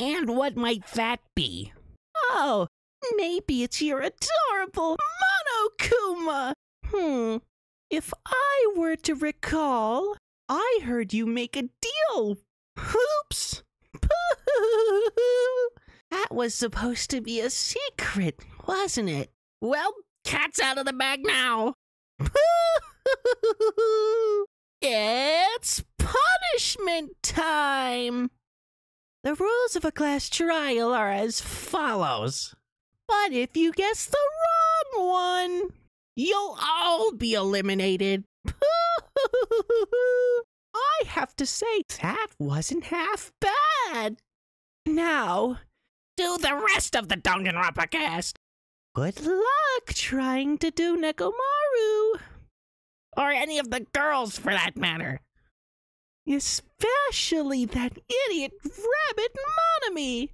And what might that be? Oh, maybe it's your adorable Monokuma. Hmm. If I were to recall, I heard you make a deal. Oops. that was supposed to be a secret, wasn't it? Well, cat's out of the bag now. it's punishment time. The rules of a class trial are as follows. But if you guess the wrong one, you'll all be eliminated. I have to say, that wasn't half bad. Now, do the rest of the Danganronpa cast. Good luck trying to do Nekomaru. Or any of the girls, for that matter. Especially that idiot rabbit Monomi.